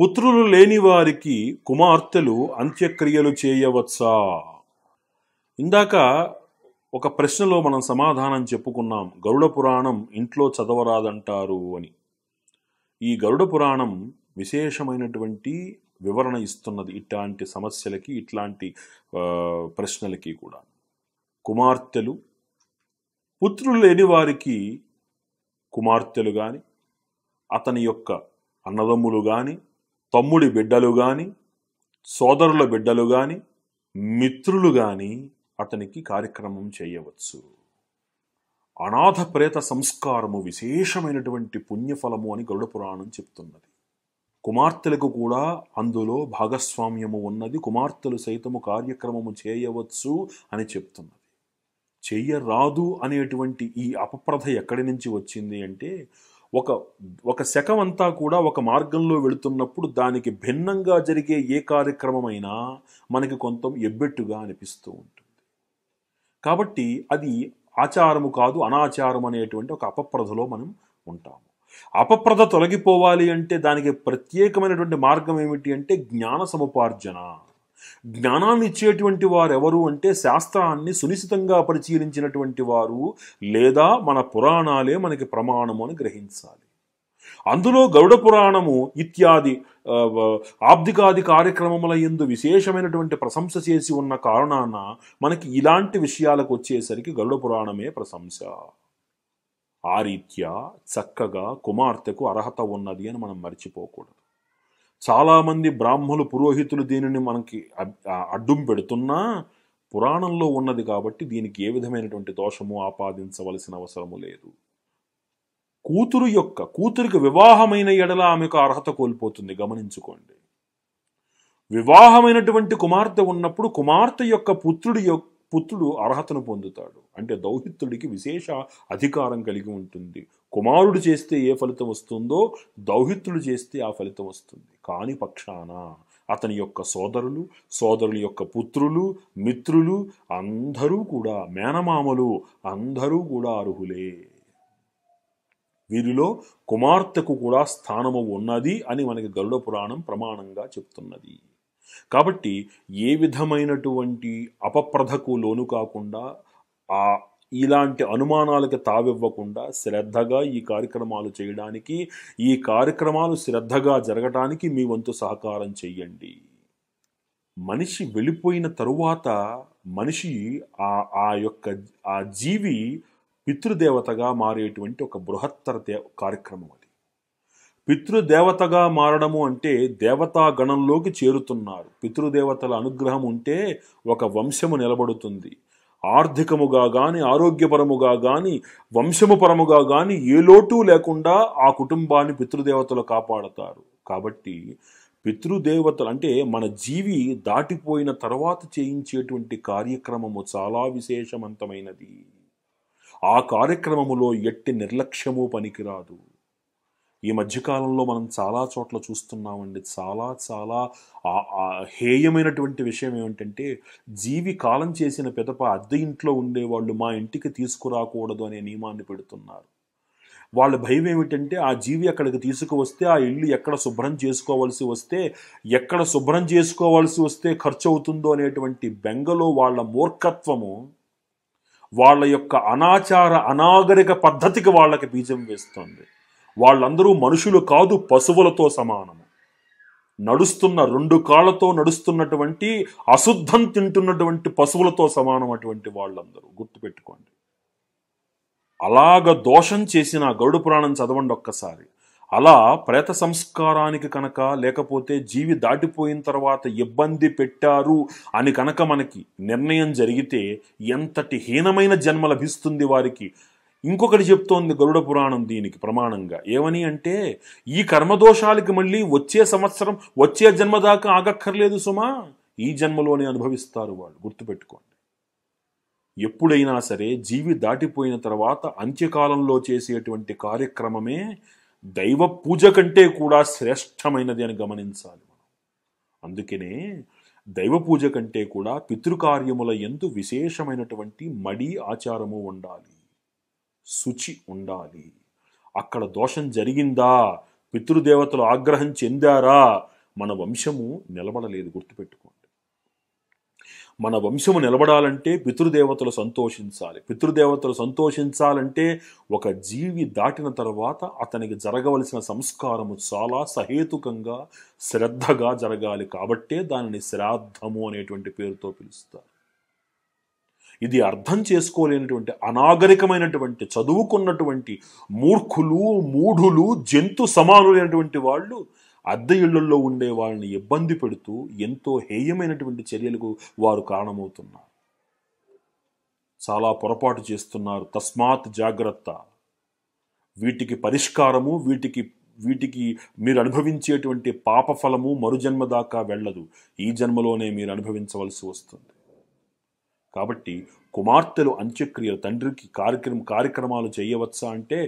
పుత్రులు లేని వారికి కుమార్తెలు అంత్యక్రియలు చేయవచ్చా? ఇందాక ఒక ప్రశ్నలో మనం సమాధానం చెప్పుకున్నాం. గరుడ పురాణం ఇంట్లో చదవరాదంటారు అని. ఈ గరుడ పురాణం విశేషమైనటువంటి వివరణ ఇస్తున్నది ఇట్లాంటి సమస్యలకి ఇట్లాంటి ప్రశ్నలకి కూడా. కుమార్తెలు పుత్రులు లేని వారికి కుమార్తెలు కానీ అతని యొక్క అన్నదమ్ములు కానీ తమ్ముడి బిడ్డలు గాని సోదరుల బిడ్డలు గాని మిత్రులు గాని అతనికి కార్యక్రమం చేయవచ్చు. అనాథ ప్రేత సంస్కారము విశేషమైనటువంటి పుణ్యఫలము అని గరుడ పురాణం చెప్తున్నది. కుమార్తెలకు కూడా అందులో భాగస్వామ్యము ఉన్నది. కుమార్తెలు సైతము కార్యక్రమము చేయవచ్చు అని చెప్తున్నది. చెయ్యరాదు అనేటువంటి ఈ అపప్రథ ఎక్కడి నుంచి వచ్చింది అంటే ఒక ఒక శకం అంతా కూడా ఒక మార్గంలో వెళుతున్నప్పుడు దానికి భిన్నంగా జరిగే ఏ కార్యక్రమమైనా మనకి కొంత ఎబ్బెట్టుగా అనిపిస్తూ ఉంటుంది. కాబట్టి అది ఆచారము కాదు అనాచారం అనేటువంటి ఒక అపప్రథలో మనం ఉంటాము. అపప్రద తొలగిపోవాలి అంటే దానికి ప్రత్యేకమైనటువంటి మార్గం ఏమిటి అంటే జ్ఞాన సముపార్జన. జ్ఞానాన్ని ఇచ్చేటువంటి వారు ఎవరు అంటే శాస్త్రాన్ని సునిశ్చితంగా పరిశీలించినటువంటి వారు లేదా మన పురాణాలే మనకి ప్రమాణము అని గ్రహించాలి. అందులో గరుడ పురాణము ఇత్యాది ఆబ్దికాది కార్యక్రమముల ఎందు విశేషమైనటువంటి ప్రశంస చేసి ఉన్న కారణాన మనకి ఇలాంటి విషయాలకు వచ్చేసరికి గరుడ పురాణమే ప్రశంస. ఆ రీత్యా చక్కగా కుమార్తెకు అర్హత ఉన్నది అని మనం మర్చిపోకూడదు. చాలామంది బ్రాహ్మలు పురోహితులు దీనిని మనకి అడ్డం పెడుతున్నా పురాణంలో ఉన్నది కాబట్టి దీనికి ఏ విధమైనటువంటి దోషము ఆపాదించవలసిన అవసరము లేదు. కూతురు యొక్క కూతురికి వివాహమైన ఎడల ఆమెకు అర్హత కోల్పోతుంది గమనించుకోండి. వివాహమైనటువంటి కుమార్తె ఉన్నప్పుడు కుమార్తె యొక్క పుత్రుడి యొక్క పుత్రుడు అర్హతను పొందుతాడు. అంటే దౌహిత్రుడికి విశేష అధికారం కలిగి ఉంటుంది. కుమారుడు చేస్తే ఏ ఫలితం వస్తుందో దౌహిత్రుడు చేస్తే ఆ ఫలితం వస్తుంది. కాని పక్షాన అతని యొక్క సోదరులు సోదరుల యొక్క పుత్రులు మిత్రులు అందరూ కూడా మేనమామలు అందరూ కూడా అర్హులే. వీరిలో కుమార్తెకు కూడా స్థానము ఉన్నది అని మనకి గరుడ పురాణం ప్రమాణంగా చెప్తున్నది. కాబట్టి ఏ విధమైనటువంటి అపప్రధకు లోను కాకుండా ఆ ఇలాంటి అనుమానాలకు తావివ్వకుండా శ్రద్ధగా ఈ కార్యక్రమాలు చేయడానికి ఈ కార్యక్రమాలు శ్రద్ధగా జరగటానికి మీ వంతు సహకారం చెయ్యండి. మనిషి వెళ్ళిపోయిన తరువాత మనిషి ఆ ఆ యొక్క ఆ జీవి పితృదేవతగా మారేటువంటి ఒక బృహత్తర దే కార్యక్రమం అది. పితృదేవతగా మారడము అంటే దేవతా గణంలోకి చేరుతున్నారు. పితృదేవతల అనుగ్రహం ఉంటే ఒక వంశము నిలబడుతుంది. ఆర్థికముగా గాని ఆరోగ్యపరముగా గాని వంశము పరముగా గాని ఏ లోటు లేకుండా ఆ కుటుంబాన్ని పితృదేవతలు కాపాడతారు. కాబట్టి పితృదేవతలు అంటే మన జీవి దాటిపోయిన తర్వాత చేయించేటువంటి కార్యక్రమము చాలా విశేషవంతమైనది ఆ కార్యక్రమములో ఎట్టి నిర్లక్ష్యము పనికిరాదు. ఈ మధ్యకాలంలో మనం చాలా చోట్ల చూస్తున్నామండి. చాలా చాలా హేయమైనటువంటి విషయం ఏమిటంటే జీవి కాలం చేసిన పిదప అద్దె ఇంట్లో ఉండేవాళ్ళు మా ఇంటికి తీసుకురాకూడదు అనే నియమాన్ని పెడుతున్నారు. వాళ్ళ భయం ఏమిటంటే ఆ జీవి అక్కడికి తీసుకువస్తే ఆ ఇల్లు ఎక్కడ శుభ్రం చేసుకోవాల్సి వస్తే ఎక్కడ శుభ్రం చేసుకోవాల్సి వస్తే ఖర్చు అవుతుందో అనేటువంటి బెంగలో వాళ్ళ మూర్ఖత్వము వాళ్ళ యొక్క అనాచార అనాగరిక పద్ధతికి వాళ్ళకి బీజం వేస్తుంది. వాళ్ళందరూ మనుషులు కాదు పశువులతో సమానము. నడుస్తున్న రెండు కాళ్ళతో నడుస్తున్నటువంటి అశుద్ధం తింటున్నటువంటి పశువులతో సమానం అటువంటి వాళ్ళందరూ. గుర్తుపెట్టుకోండి. అలాగ దోషం చేసిన గరుడు పురాణం చదవండి ఒక్కసారి. అలా ప్రేత సంస్కారానికి కనుక లేకపోతే జీవి దాటిపోయిన తర్వాత ఇబ్బంది పెట్టారు అని కనుక మనకి నిర్ణయం జరిగితే ఎంతటి హీనమైన జన్మ లభిస్తుంది వారికి? ఇంకొకటి చెప్తోంది గరుడ పురాణం దీనికి ప్రమాణంగా. ఏమని అంటే ఈ కర్మదోషాలకి మళ్ళీ వచ్చే సంవత్సరం వచ్చే జన్మ దాకా ఆగక్కర్లేదు సుమా. ఈ జన్మలోనే అనుభవిస్తారు వాళ్ళు. గుర్తుపెట్టుకోండి. ఎప్పుడైనా సరే జీవి దాటిపోయిన తర్వాత అంత్యకాలంలో చేసేటువంటి కార్యక్రమమే దైవ పూజ కంటే కూడా శ్రేష్టమైనది అని గమనించాలి మనం. అందుకనే దైవ పూజ కంటే కూడా పితృకార్యముల ఎందు విశేషమైనటువంటి మడి ఆచారము ఉండాలి. శుచి ఉండాలి. అక్కడ దోషం జరిగిందా? పితృదేవతలు ఆగ్రహం చెందారా? మన వంశము నిలబడలేదు గుర్తుపెట్టుకోండి. మన వంశము నిలబడాలంటే పితృదేవతలు సంతోషించాలి. పితృదేవతలు సంతోషించాలంటే ఒక జీవి దాటిన తర్వాత అతనికి జరగవలసిన సంస్కారము చాలా సహేతుకంగా శ్రద్ధగా జరగాలి కాబట్టే దానిని శ్రాద్ధము అనేటువంటి పేరుతో పిలుస్తారు. ఇది అర్థం చేసుకోలేనటువంటి అనాగరికమైనటువంటి చదువుకున్నటువంటి మూర్ఖులు మూఢులు జంతు సమానులైనటువంటి వాళ్ళు అద్దె ఇళ్ళలో ఉండే వాళ్ళని ఇబ్బంది పెడుతూ ఎంతో హేయమైనటువంటి చర్యలకు వారు కారణమవుతున్నారు. చాలా పొరపాటు చేస్తున్నారు. తస్మాత్ జాగ్రత్త. వీటికి పరిష్కారము వీటికి వీటికి మీరు అనుభవించేటువంటి పాపఫలము మరుజన్మ దాకా వెళ్ళదు. ఈ జన్మలోనే మీరు అనుభవించవలసి వస్తుంది. కాబట్టి కుమార్తెలు అంత్యక్రియ తండ్రికి కార్యక్రమం కార్యక్రమాలు చేయవచ్చా అంటే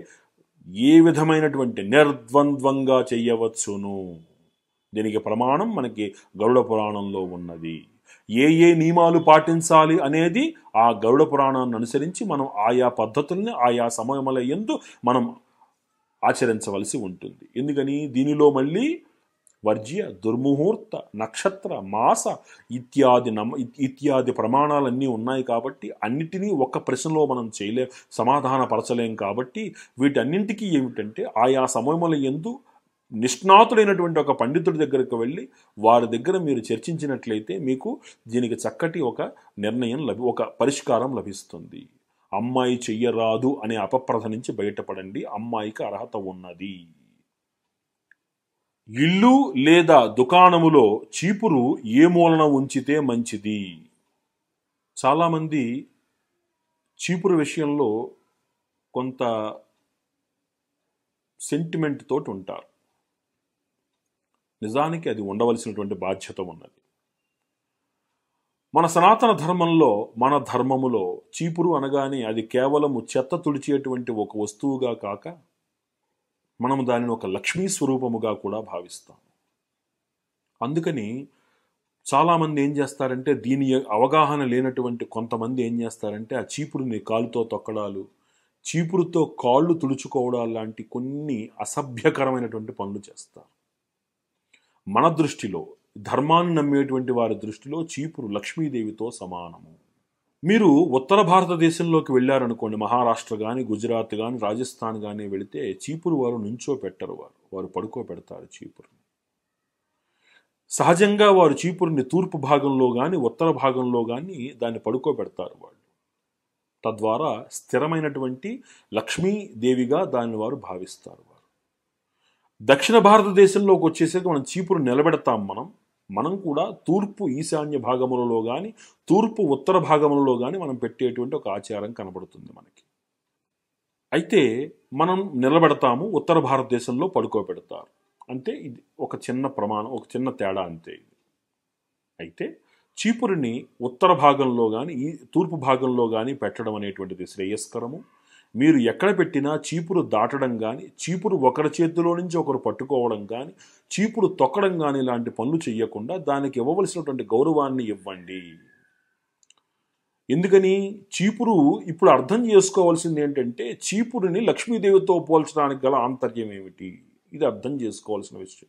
ఏ విధమైనటువంటి నిర్ద్వంద్వంగా చేయవచ్చును? దీనికి ప్రమాణం మనకి గరుడ పురాణంలో ఉన్నది. ఏ ఏ నియమాలు పాటించాలి అనేది ఆ గరుడ పురాణాన్ని అనుసరించి మనం ఆయా పద్ధతుల్ని ఆయా సమయముల ఎందు మనం ఆచరించవలసి ఉంటుంది. ఎందుకని? దీనిలో మళ్ళీ వర్జ్య దుర్ముహూర్త నక్షత్ర మాస ఇత్యాది నమ ఇత్యాది ప్రమాణాలన్నీ ఉన్నాయి కాబట్టి అన్నిటినీ ఒక్క ప్రశ్నలో మనం చేయలే సమాధానపరచలేం కాబట్టి వీటన్నింటికీ ఏమిటంటే ఆయా సమయముల ఎందు నిష్ణాతుడైనటువంటి ఒక పండితుడి దగ్గరకు వెళ్ళి వారి దగ్గర మీరు చర్చించినట్లయితే మీకు దీనికి చక్కటి ఒక నిర్ణయం లభి ఒక పరిష్కారం లభిస్తుంది. అమ్మాయి చెయ్యరాదు అనే అపప్రథ నుంచి బయటపడండి అమ్మాయికి అర్హత ఉన్నది. ఇల్లు లేదా దుకాణములో చీపురు ఏ మూలన ఉంచితే మంచిది? చాలామంది చీపురు విషయంలో కొంత సెంటిమెంట్ తోటి ఉంటారు. నిజానికి అది ఉండవలసినటువంటి బాధ్యత ఉన్నది. మన సనాతన ధర్మంలో మన ధర్మములో చీపురు అనగానే అది కేవలము చెత్త తుడిచేటువంటి ఒక వస్తువుగా కాక మనము దానిని ఒక లక్ష్మీ స్వరూపముగా కూడా భావిస్తాం అందుకని చాలామంది ఏం చేస్తారంటే దీని అవగాహన లేనటువంటి కొంతమంది ఏం చేస్తారంటే ఆ చీపురుని కాలుతో తొక్కడాలు చీపురుతో కాళ్ళు తుడుచుకోవడాలు లాంటి కొన్ని అసభ్యకరమైనటువంటి పనులు చేస్తారు. మన దృష్టిలో ధర్మాన్ని నమ్మేటువంటి వారి దృష్టిలో చీపురు లక్ష్మీదేవితో సమానము. మీరు ఉత్తర భారతదేశంలోకి వెళ్ళారనుకోండి మహారాష్ట్ర కానీ గుజరాత్ కానీ రాజస్థాన్ కానీ వెళితే చీపురు వారు నుంచో పెట్టరు వారు. వారు పడుకో పెడతారు చీపురుని. సహజంగా వారు చీపురుని తూర్పు భాగంలో కానీ ఉత్తర భాగంలో కానీ దాన్ని పడుకోబెడతారు వాళ్ళు. తద్వారా స్థిరమైనటువంటి లక్ష్మీదేవిగా దాన్ని వారు భావిస్తారు వారు. దక్షిణ భారతదేశంలోకి వచ్చేసరికి మనం చీపురు నిలబెడతాం మనం. మనం కూడా తూర్పు ఈశాన్య భాగములలో కానీ తూర్పు ఉత్తర భాగములలో కానీ మనం పెట్టేటువంటి ఒక ఆచారం కనబడుతుంది మనకి. అయితే మనం నిలబెడతాము ఉత్తర భారతదేశంలో పడుకోబెడతారు. అంటే ఇది ఒక చిన్న ప్రమాణం ఒక చిన్న తేడా అంతే ఇది. అయితే చీపురిని ఉత్తర భాగంలో కానీ ఈ తూర్పు భాగంలో కానీ పెట్టడం అనేటువంటిది శ్రేయస్కరము. మీరు ఎక్కడ పెట్టినా చీపురు దాటడం కానీ చీపురు ఒకరి చేతిలో నుంచి ఒకరు పట్టుకోవడం కానీ చీపురు తొక్కడం కానీ ఇలాంటి పనులు చేయకుండా దానికి ఇవ్వవలసినటువంటి గౌరవాన్ని ఇవ్వండి. ఎందుకని? చీపురు ఇప్పుడు అర్థం చేసుకోవాల్సింది ఏంటంటే చీపురుని లక్ష్మీదేవితో పోల్చడానికి గల ఆంతర్యం ఏమిటి? ఇది అర్థం చేసుకోవాల్సిన విషయం.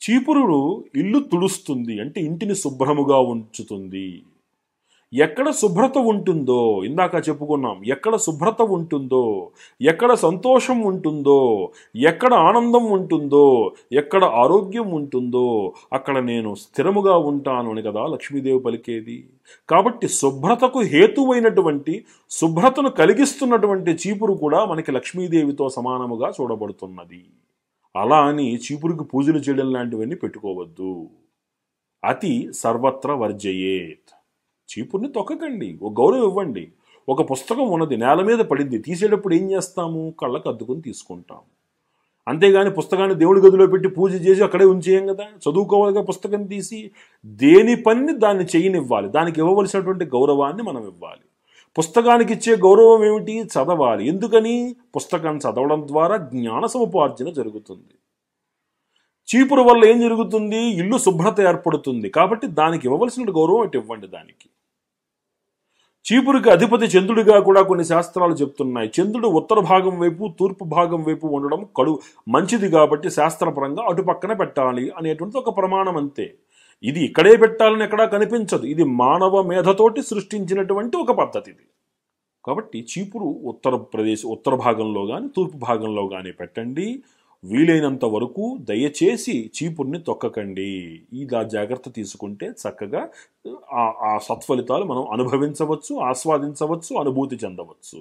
చీపురుడు ఇల్లు తుడుస్తుంది అంటే ఇంటిని శుభ్రముగా ఉంచుతుంది. ఎక్కడ శుభ్రత ఉంటుందో ఇందాక చెప్పుకున్నాం ఎక్కడ శుభ్రత ఉంటుందో ఎక్కడ సంతోషం ఉంటుందో ఎక్కడ ఆనందం ఉంటుందో ఎక్కడ ఆరోగ్యం ఉంటుందో అక్కడ నేను స్థిరముగా ఉంటాను అని కదా లక్ష్మీదేవి పలికేది. కాబట్టి శుభ్రతకు హేతువైనటువంటి శుభ్రతను కలిగిస్తున్నటువంటి చీపురు కూడా మనకి లక్ష్మీదేవితో సమానముగా చూడబడుతున్నది. అలా అని చీపురుకి పూజలు చేయడం లాంటివన్నీ పెట్టుకోవద్దు. అతి సర్వత్ర వర్జయేత్. చీపుర్ని తొక్కకండి ఒక గౌరవం ఇవ్వండి. ఒక పుస్తకం ఉన్నది నేల మీద పడింది తీసేటప్పుడు ఏం చేస్తాము? కళ్ళకు అద్దుకొని తీసుకుంటాం. అంతేగాని పుస్తకాన్ని దేవుడి గదిలో పెట్టి పూజ చేసి అక్కడే ఉంచేయం కదా? చదువుకోవాలిగా పుస్తకం తీసి దేని పనిని దాన్ని చేయనివ్వాలి. దానికి ఇవ్వవలసినటువంటి గౌరవాన్ని మనం ఇవ్వాలి. పుస్తకానికి ఇచ్చే గౌరవం ఏమిటి? చదవాలి. ఎందుకని? పుస్తకాన్ని చదవడం ద్వారా జ్ఞాన సముపార్జన జరుగుతుంది. చీపురు వల్ల ఏం జరుగుతుంది? ఇల్లు శుభ్రత ఏర్పడుతుంది. కాబట్టి దానికి ఇవ్వవలసిన గౌరవం ఇటు ఇవ్వండి దానికి. చీపురుకి అధిపతి చంద్రుడిగా కూడా కొన్ని శాస్త్రాలు చెప్తున్నాయి. చంద్రుడు ఉత్తర భాగం వైపు తూర్పు భాగం వైపు ఉండడం కడు మంచిది కాబట్టి శాస్త్రపరంగా అటు పక్కన పెట్టాలి అనేటువంటి ఒక ప్రమాణం అంతే. ఇది ఇక్కడే పెట్టాలని ఎక్కడా కనిపించదు. ఇది మానవ మేధతోటి సృష్టించినటువంటి ఒక పద్ధతి ఇది కాబట్టి చీపురు ఉత్తర ప్రదేశ్ ఉత్తర భాగంలో కానీ తూర్పు భాగంలో కానీ పెట్టండి. వీలైనంత వరకు దయచేసి చీపుర్ని తొక్కకండి. ఇలా జాగ్రత్త తీసుకుంటే చక్కగా ఆ ఆ సత్ఫలితాలు మనం అనుభవించవచ్చు ఆస్వాదించవచ్చు అనుభూతి చెందవచ్చు.